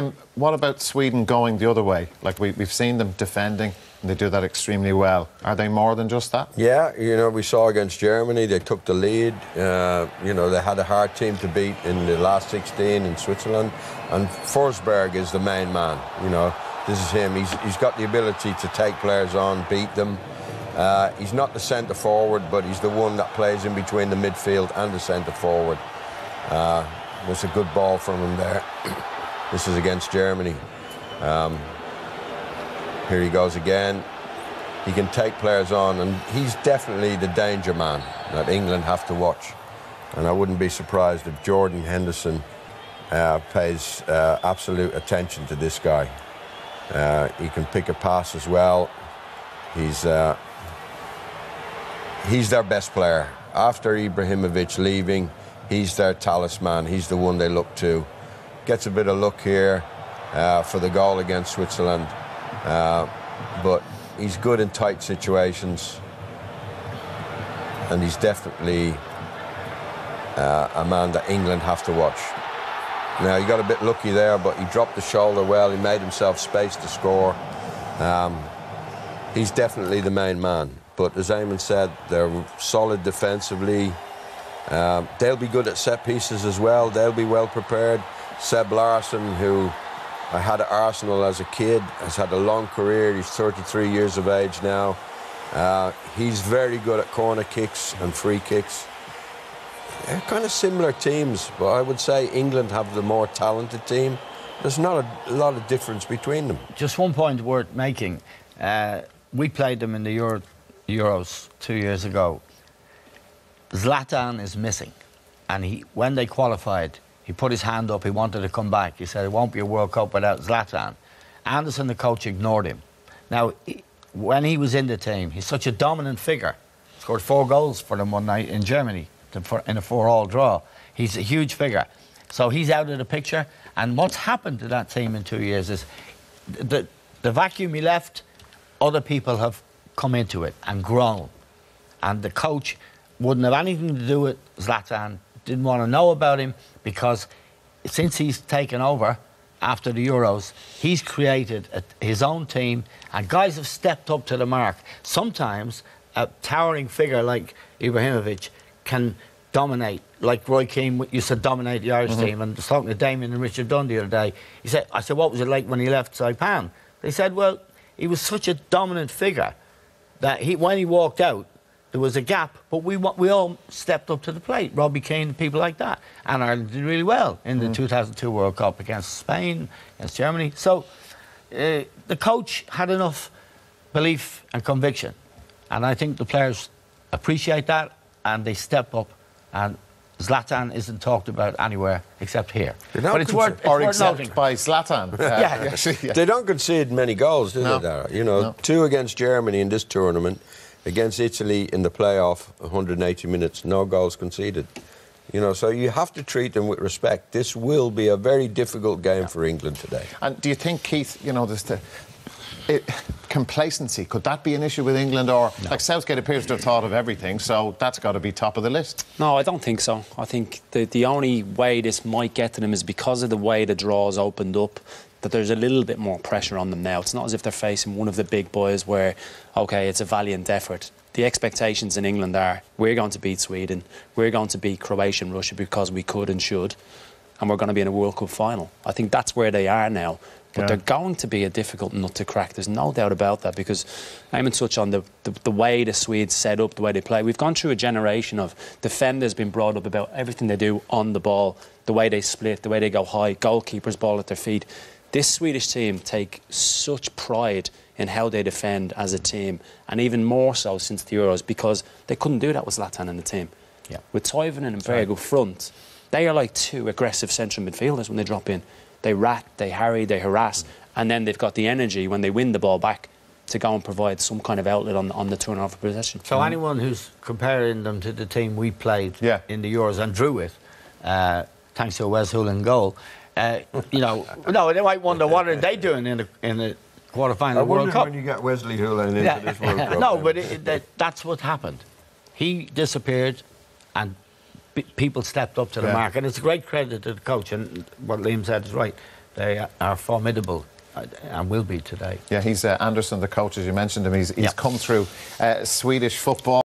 Liam, what about Sweden going the other way? Like we, we've seen them defending, and they do that extremely well. Are they more than just that? Yeah, you know, we saw against Germany, they took the lead. Uh, you know, they had a hard team to beat in the last 16 in Switzerland. And Forsberg is the main man. You know, this is him. He's, he's got the ability to take players on, beat them. Uh, he's not the centre forward, but he's the one that plays in between the midfield and the centre forward. Uh, was a good ball from him there. this is against Germany. Um, here he goes again. He can take players on, and he's definitely the danger man that England have to watch. And I wouldn't be surprised if Jordan Henderson uh, pays uh, absolute attention to this guy. Uh, he can pick a pass as well. He's uh, he's their best player. After Ibrahimovic leaving, he's their talisman. He's the one they look to. Gets a bit of luck here uh, for the goal against Switzerland, uh, but he's good in tight situations, and he's definitely uh, a man that England have to watch. Now he got a bit lucky there, but he dropped the shoulder well. He made himself space to score. Um, he's definitely the main man. But as Eamon said, they're solid defensively. Um, they'll be good at set pieces as well. They'll be well prepared. Seb Larsson, who I had at Arsenal as a kid, has had a long career. He's 33 years of age now. Uh, he's very good at corner kicks and free kicks. They're kind of similar teams, but I would say England have the more talented team. There's not a, a lot of difference between them. Just one point worth making. Uh, we played them in the Euro, Euros two years ago. Zlatan is missing. And he, when they qualified, he put his hand up. He wanted to come back. He said, it won't be a World Cup without Zlatan. Andersson, the coach, ignored him. Now, he, when he was in the team, he's such a dominant figure. Scored four goals for them one night in Germany in a four-all draw. He's a huge figure. So he's out of the picture. And what's happened to that team in two years is the, the vacuum he left, other people have come into it and grown. And the coach wouldn't have anything to do with Zlatan, didn't want to know about him because since he's taken over after the Euros, he's created a, his own team and guys have stepped up to the mark. Sometimes a towering figure like Ibrahimovic can dominate, like Roy Keane used to dominate the Irish mm-hmm. team. And I was talking to Damien and Richard Dunne the other day. He said, I said, what was it like when he left Saipan? They said, well, he was such a dominant figure that he, when he walked out, there was a gap, but we we all stepped up to the plate. Robbie Keane, people like that, and Ireland did really well in the mm. 2002 World Cup against Spain, against Germany. So uh, the coach had enough belief and conviction, and I think the players appreciate that, and they step up. And Zlatan isn't talked about anywhere except here. But it's worth, it's or worth except noting. by Zlatan. yeah. yeah. They don't concede many goals, do no. they, Dara? You know, no. two against Germany in this tournament, against Italy in the playoff, 180 minutes, no goals conceded. You know, so you have to treat them with respect. This will be a very difficult game yeah. for England today. And do you think, Keith, you know, there's the it, complacency could that be an issue with England or no. like Southgate appears to have thought of everything so that's got to be top of the list no I don't think so I think the, the only way this might get to them is because of the way the draws opened up that there's a little bit more pressure on them now it's not as if they're facing one of the big boys where okay it's a valiant effort the expectations in England are we're going to beat Sweden we're going to beat Croatia and Russia because we could and should and we're going to be in a World Cup final I think that's where they are now but yeah. they're going to be a difficult nut to crack. There's no doubt about that because I'm in touch on the, the, the, way the Swedes set up, the way they play. We've gone through a generation of defenders being brought up about everything they do on the ball, the way they split, the way they go high, goalkeepers ball at their feet. This Swedish team take such pride in how they defend as a team, and even more so since the Euros because they couldn't do that with Zlatan in the team. Yeah. With Toivonen and very good front, they are like two aggressive central midfielders when they drop in. They rat, they harry, they harass, and then they've got the energy when they win the ball back to go and provide some kind of outlet on, on the turnover possession. So mm. anyone who's comparing them to the team we played yeah. in the Euros and drew with, uh, thanks to a Wes Hoolahan goal, uh, you know, no, they might wonder what are they doing in the in the quarterfinal World Cup. when you got Wesley Hoolahan into yeah. this World Cup. no, but it, that, that's what happened. He disappeared, and people stepped up to the yeah. mark. And it's a great credit to the coach, and what Liam said is right. They are formidable uh, and will be today. Yeah, he's uh, Andersson, the coach, as you mentioned him. He's, he's Yeah. come through uh, Swedish football.